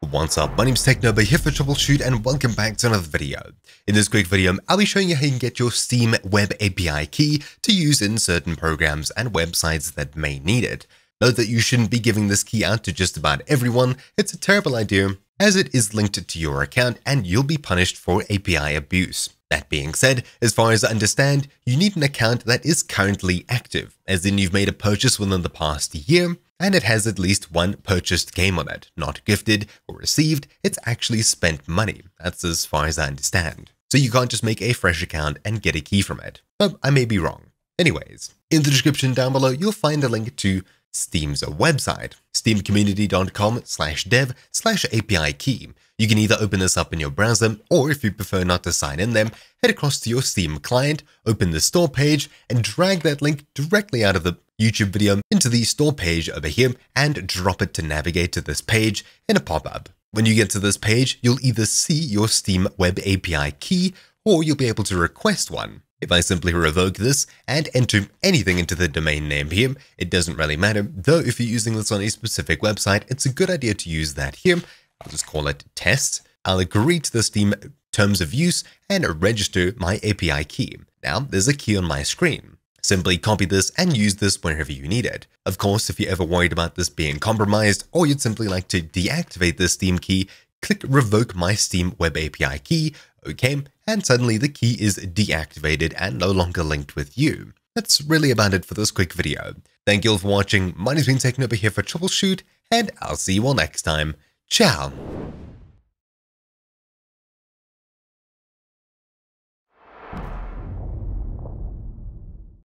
What's up, my name's Technobo here for TroubleChute and welcome back to another video. In this quick video, I'll be showing you how you can get your Steam Web API key to use in certain programs and websites that may need it. Note that you shouldn't be giving this key out to just about everyone, it's a terrible idea as it is linked to your account and you'll be punished for API abuse. That being said, as far as I understand, you need an account that is currently active, as in you've made a purchase within the past year, and it has at least one purchased game on it, not gifted or received, it's actually spent money. That's as far as I understand. So you can't just make a fresh account and get a key from it. But I may be wrong. Anyways, in the description down below, you'll find a link to Steam's website, steamcommunity.com slash dev slash API key. You can either open this up in your browser, or if you prefer not to sign in them, head across to your Steam client, open the store page, and drag that link directly out of the YouTube video into the store page over here and drop it to navigate to this page in a pop-up. When you get to this page, you'll either see your Steam Web API key or you'll be able to request one. If I simply revoke this and enter anything into the domain name here, it doesn't really matter, though if you're using this on a specific website, it's a good idea to use that here. I'll just call it test. I'll agree to the Steam terms of use and register my API key. Now, there's a key on my screen. Simply copy this and use this wherever you need it. Of course, if you're ever worried about this being compromised, or you'd simply like to deactivate this Steam key, click Revoke My Steam Web API Key, OK, and suddenly the key is deactivated and no longer linked with you. That's really about it for this quick video. Thank you all for watching, my name's been taken over here for TroubleChute, and I'll see you all next time. Ciao!